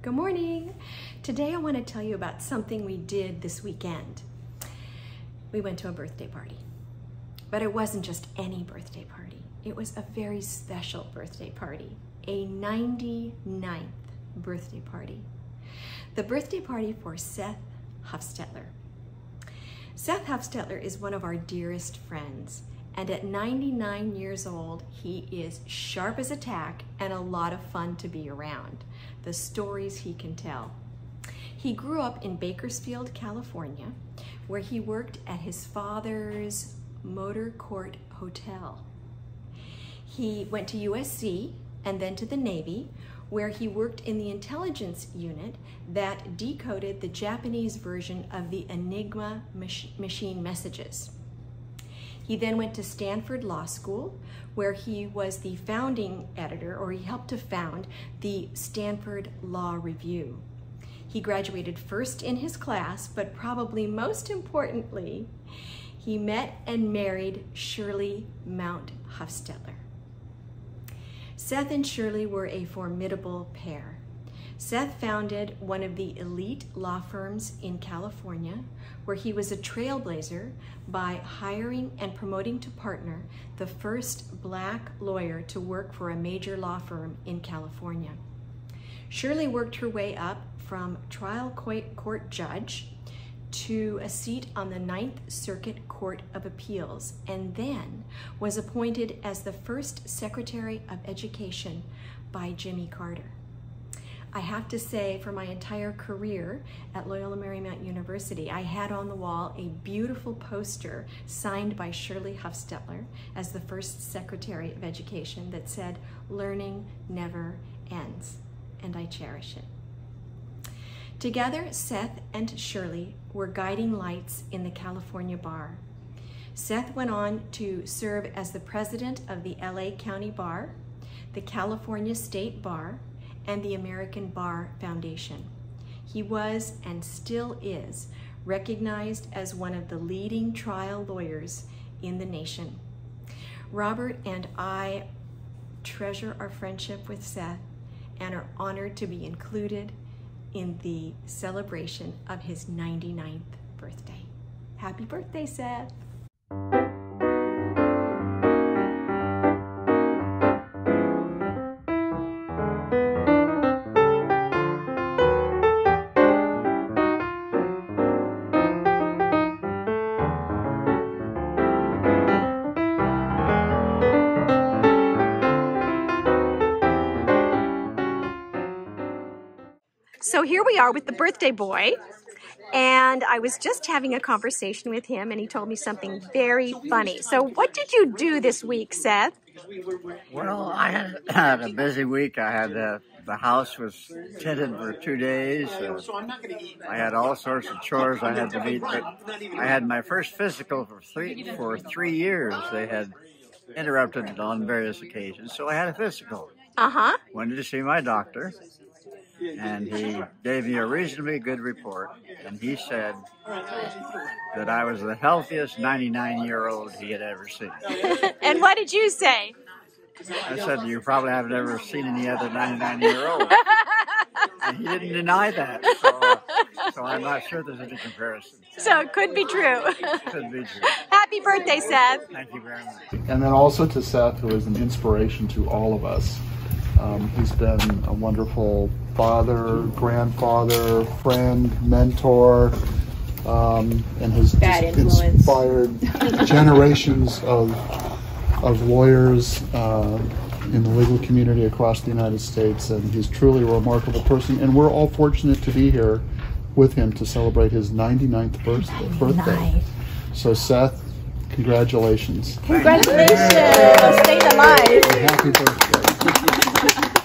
Good morning. Today I want to tell you about something we did this weekend. We went to a birthday party, but it wasn't just any birthday party. It was a very special birthday party, a 99th birthday party. The birthday party for Seth Hufstedler. Seth Hufstedler is one of our dearest friends, and at 99 years old, he is sharp as a tack and a lot of fun to be around. The stories he can tell. He grew up in Bakersfield, California, where he worked at his father's Motor Court Hotel. He went to USC and then to the Navy, where he worked in the intelligence unit that decoded the Japanese version of the Enigma mach machine messages. He then went to Stanford Law School, where he was the founding editor, or he helped to found the Stanford Law Review. He graduated first in his class, but probably most importantly, he met and married Shirley Mount Hufstedler. Seth and Shirley were a formidable pair. Seth founded one of the elite law firms in California, where he was a trailblazer by hiring and promoting to partner the first black lawyer to work for a major law firm in California. Shirley worked her way up from trial court judge to a seat on the Ninth Circuit Court of Appeals and then was appointed as the first Secretary of Education by Jimmy Carter. I have to say, for my entire career at Loyola Marymount University, I had on the wall a beautiful poster signed by Shirley Hufstedler as the first Secretary of Education that said, learning never ends, and I cherish it. Together, Seth and Shirley were guiding lights in the California bar. Seth went on to serve as the president of the LA County Bar, the California State Bar, and the American Bar Foundation. He was and still is recognized as one of the leading trial lawyers in the nation. Robert and I treasure our friendship with Seth and are honored to be included in the celebration of his 99th birthday. Happy birthday, Seth! So here we are with the birthday boy. And I was just having a conversation with him, and he told me something very funny. So, what did you do this week, Seth? Well, I had, had a busy week. I had uh, the house was tinted for two days. Uh, I had all sorts of chores I had to meet. But I had my first physical for three for three years. They had interrupted it on various occasions, so I had a physical. Uh huh. Wanted to see my doctor and he gave me a reasonably good report. And he said that I was the healthiest 99 year old he had ever seen. and what did you say? I said, You probably haven't ever seen any other 99 year old. and he didn't deny that. So, so, I'm not sure there's any comparison. So it could be true. could be true. Happy birthday, Seth. Thank you very much. And then also to Seth, who is an inspiration to all of us. Um, he's been a wonderful father, grandfather, friend, mentor, um, and has inspired generations of, of lawyers uh, in the legal community across the United States. And he's truly a remarkable person. And we're all fortunate to be here with him to celebrate his 99th birthday. birthday. So, Seth, congratulations. Congratulations. Stay alive. Happy birthday. Thank you.